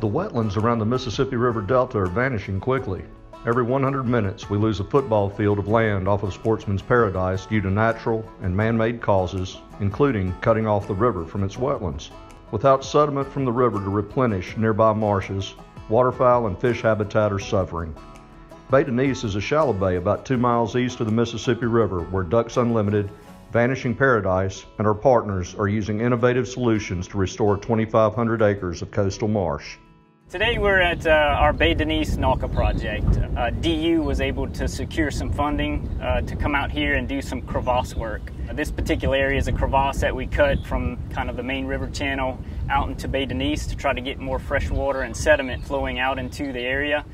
The wetlands around the Mississippi River Delta are vanishing quickly. Every 100 minutes, we lose a football field of land off of Sportsman's Paradise due to natural and man made causes, including cutting off the river from its wetlands. Without sediment from the river to replenish nearby marshes, waterfowl and fish habitat are suffering. Bay Denesse is a shallow bay about two miles east of the Mississippi River where Ducks Unlimited, Vanishing Paradise, and our partners are using innovative solutions to restore 2,500 acres of coastal marsh. Today we're at uh, our Bay Denesse NAWCA project. Uh, DU was able to secure some funding uh, to come out here and do some crevasse work. This particular area is a crevasse that we cut from kind of the main river channel out into Bay Denesse to try to get more fresh water and sediment flowing out into the area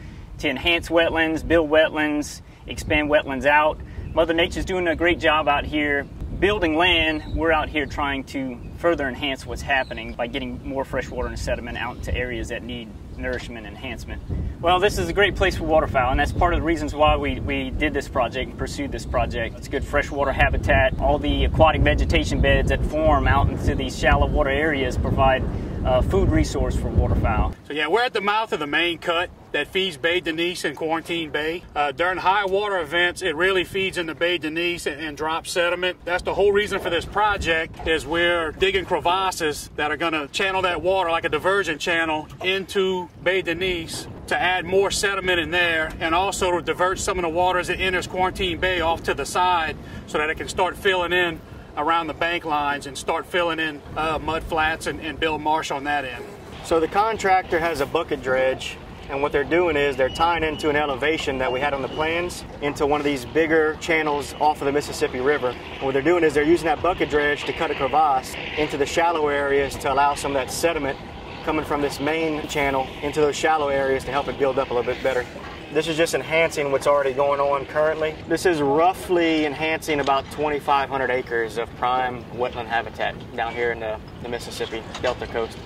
to enhance wetlands, build wetlands, expand wetlands out. Mother Nature's doing a great job out here building land. We're out here trying to further enhance what's happening by getting more fresh water and sediment out into areas that need nourishment enhancement. Well, this is a great place for waterfowl, and that's part of the reasons why we, we did this project and pursued this project. It's good freshwater habitat. All the aquatic vegetation beds that form out into these shallow water areas provide uh, food resource for waterfowl. So yeah, we're at the mouth of the main cut that feeds Bay Denesse and Quarantine Bay. Uh, during high water events, it really feeds into Bay Denesse and, and, drops sediment. That's the whole reason for this project is we're digging crevasses that are gonna channel that water like a diversion channel into Bay Denesse to add more sediment in there and also to divert some of the water as it enters Quarantine Bay off to the side so that it can start filling in around the bank lines and start filling in uh, mud flats and, and build marsh on that end. So the contractor has a bucket dredge and what they're doing is they're tying into an elevation that we had on the plans into one of these bigger channels off of the Mississippi River. And what they're doing is they're using that bucket dredge to cut a crevasse into the shallow areas to allow some of that sediment coming from this main channel into those shallow areas to help it build up a little bit better. This is just enhancing what's already going on currently. This is roughly enhancing about 2,500 acres of prime wetland habitat down here in the, the Mississippi Delta coast.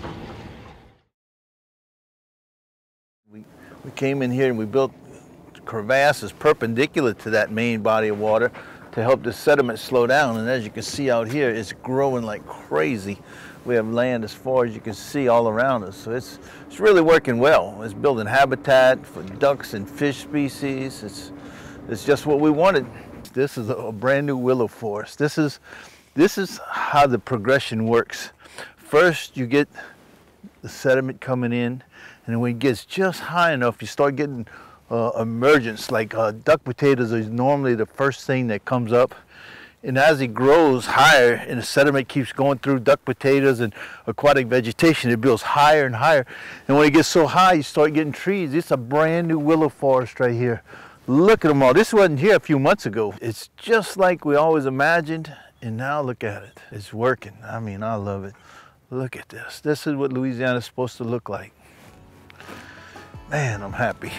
We came in here and we built crevasses perpendicular to that main body of water to help the sediment slow down. And as you can see out here, it's growing like crazy. We have land as far as you can see all around us. So it's, it's really working well. It's building habitat for ducks and fish species. It's, it's just what we wanted. This is a brand new willow forest. This is, this is how the progression works. First, you get the sediment coming in, and when it gets just high enough, you start getting uh, emergence. Like uh, duck potatoes is normally the first thing that comes up. And as it grows higher and the sediment keeps going through duck potatoes and aquatic vegetation, it builds higher and higher. And when it gets so high, you start getting trees. It's a brand new willow forest right here. Look at them all. This wasn't here a few months ago. It's just like we always imagined. And now look at it. It's working. I mean, I love it. Look at this. This is what Louisiana is supposed to look like. Man, I'm happy.